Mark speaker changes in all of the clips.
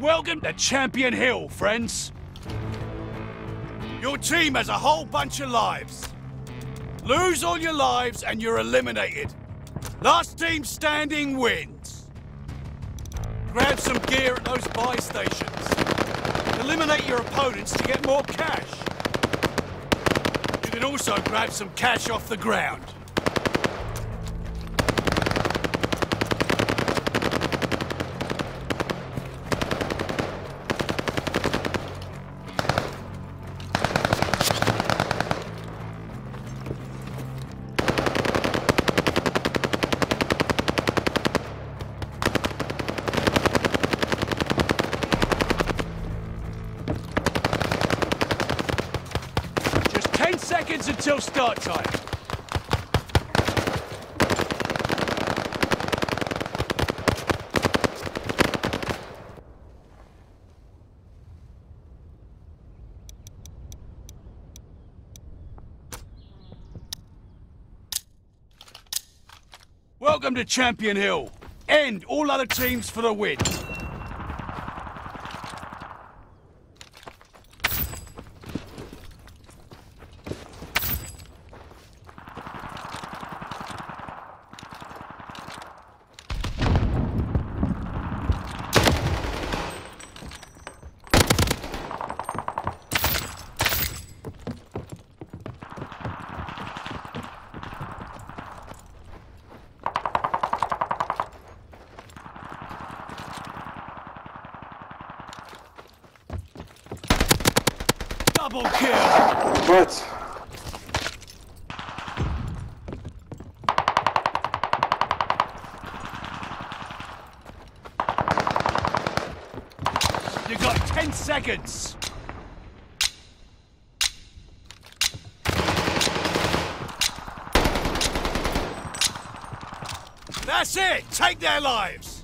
Speaker 1: Welcome to Champion Hill, friends. Your team has a whole bunch of lives. Lose all your lives and you're eliminated. Last team standing wins. Grab some gear at those buy stations. Eliminate your opponents to get more cash. You can also grab some cash off the ground. Seconds until start time. Welcome to Champion Hill. End all other teams for the win. Double kill!
Speaker 2: What?
Speaker 1: You got 10 seconds! That's it! Take their lives!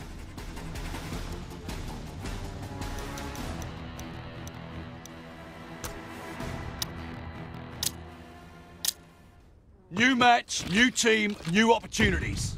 Speaker 1: New match, new team, new opportunities.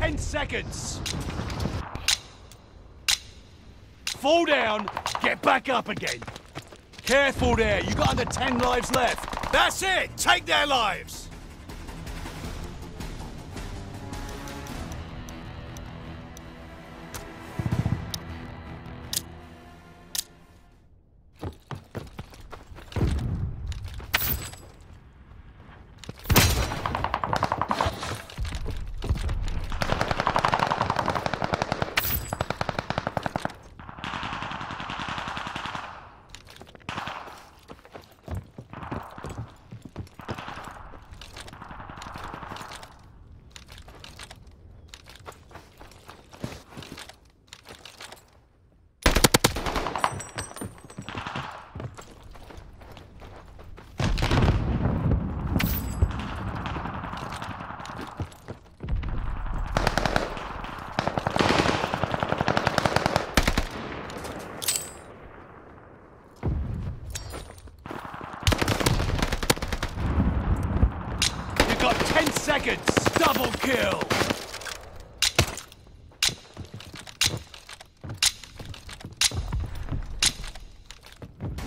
Speaker 1: 10 seconds! Fall down, get back up again. Careful there, you got under 10 lives left. That's it, take their lives!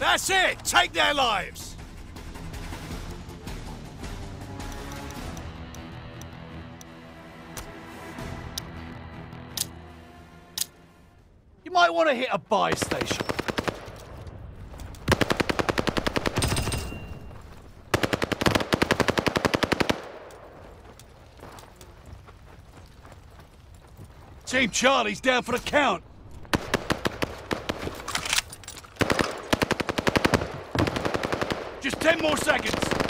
Speaker 1: That's it! Take their lives! You might want to hit a buy station. Team Charlie's down for the count. Just ten more seconds.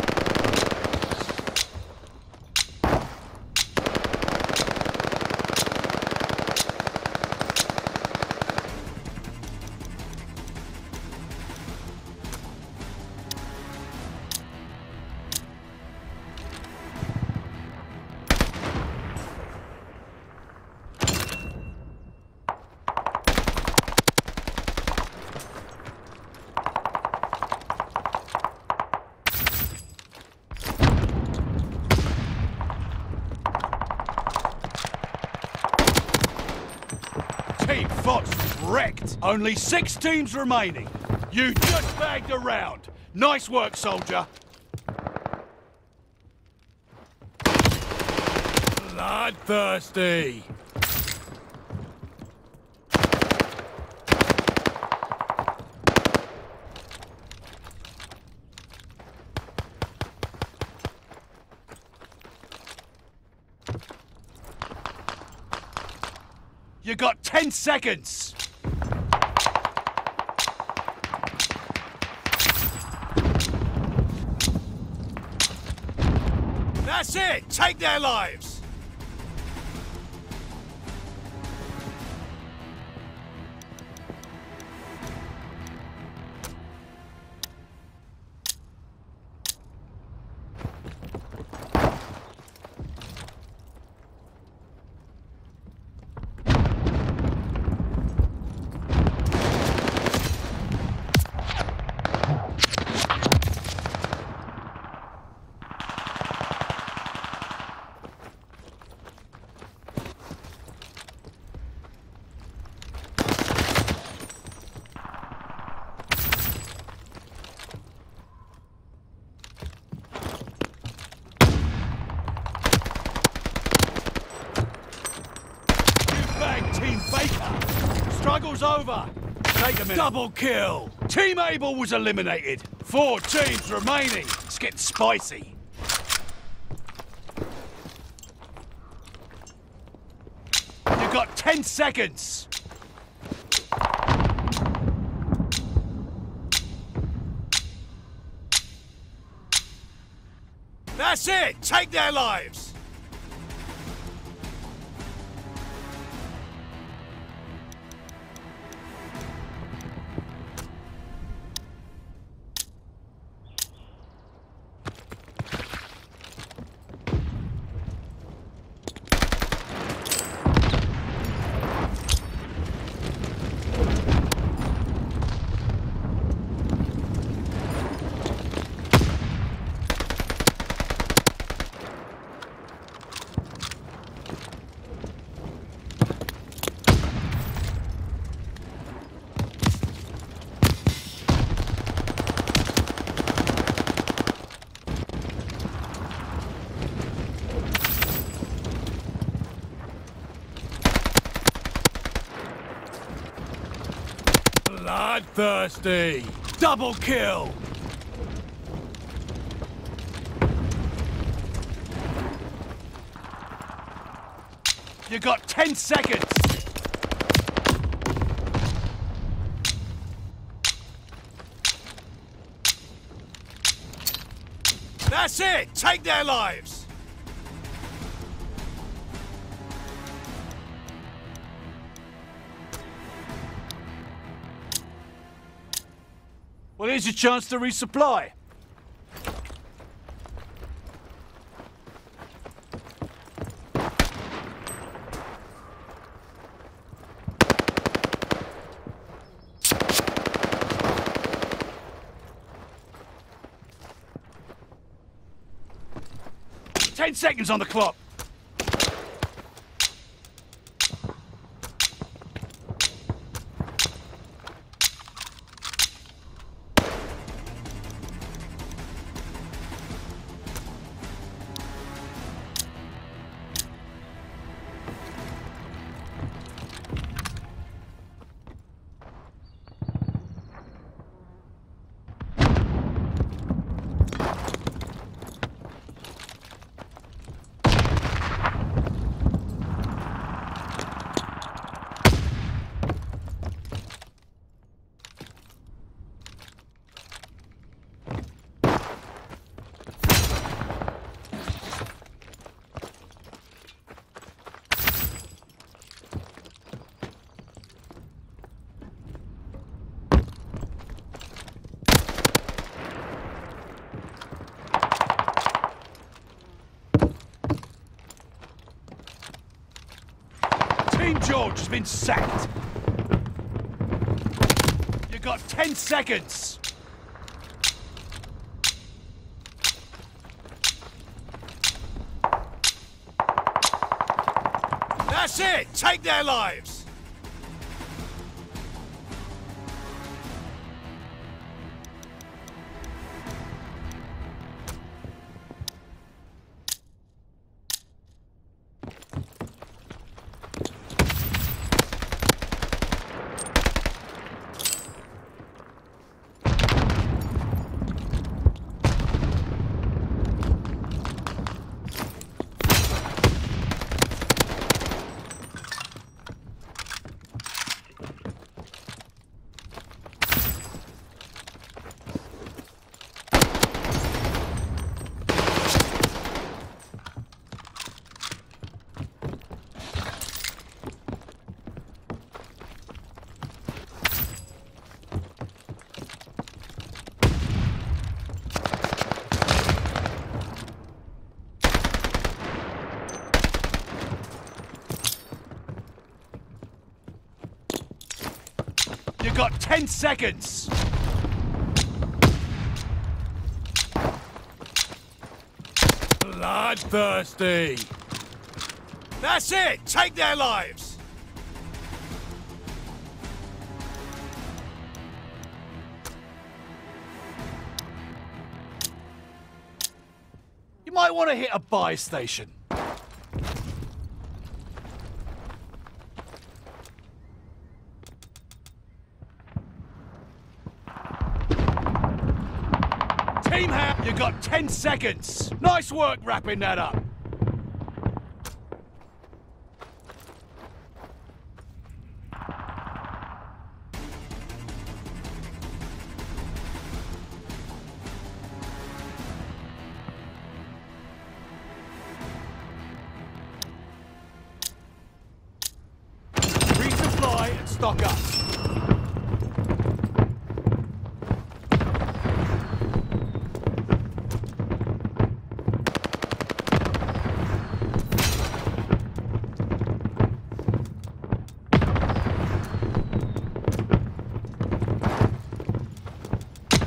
Speaker 1: Fox wrecked. Only six teams remaining. You just bagged a round. Nice work, soldier. Bloodthirsty. You got 10 seconds! That's it! Take their lives! Baker! Struggle's over! Take a minute. Double kill! Team Able was eliminated. Four teams remaining. It's getting spicy. You've got 10 seconds! That's it! Take their lives! Bloodthirsty! Double kill! You got 10 seconds! That's it! Take their lives! Well, here's your chance to resupply. Ten seconds on the clock. Been sacked. You've got 10 seconds. That's it! Take their lives! Got 10 seconds! Bloodthirsty! That's it! Take their lives! You might want to hit a buy station. Team Hat, you got 10 seconds. Nice work wrapping that up. Resupply and stock up.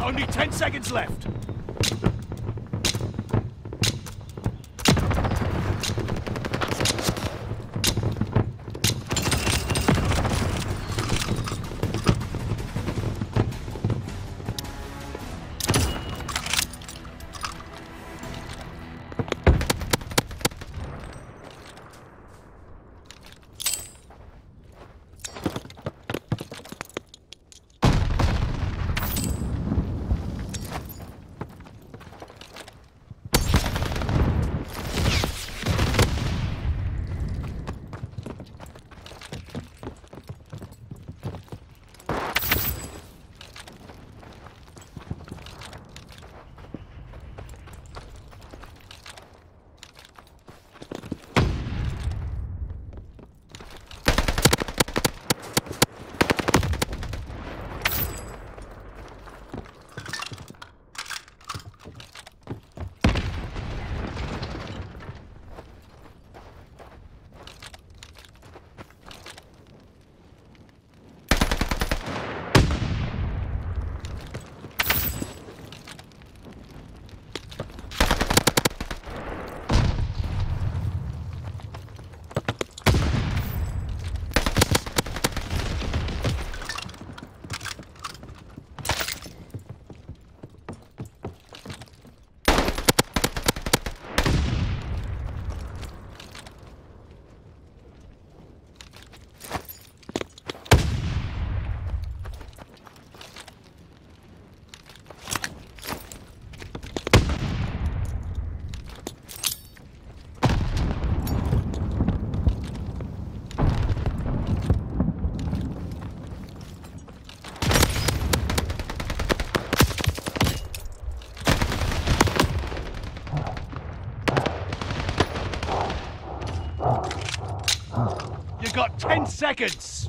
Speaker 1: Only 10 seconds left. You've got 10 seconds.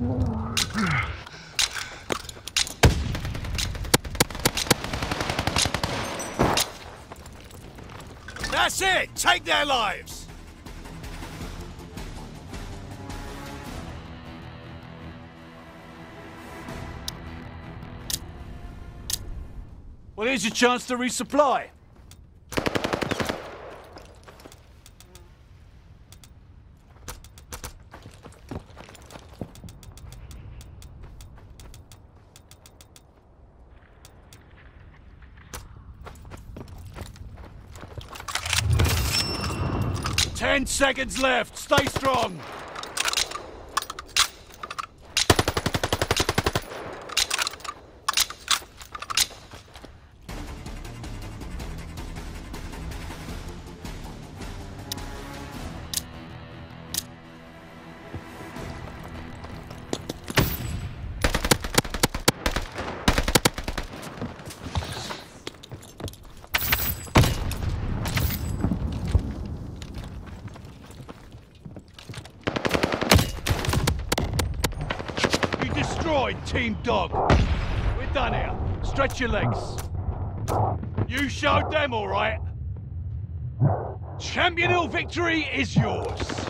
Speaker 1: That's it! Take their lives! Well, here's your chance to resupply. Ten seconds left. Stay strong. Team Dog. We're done here. Stretch your legs. You showed them, all right. Champion Hill victory is yours.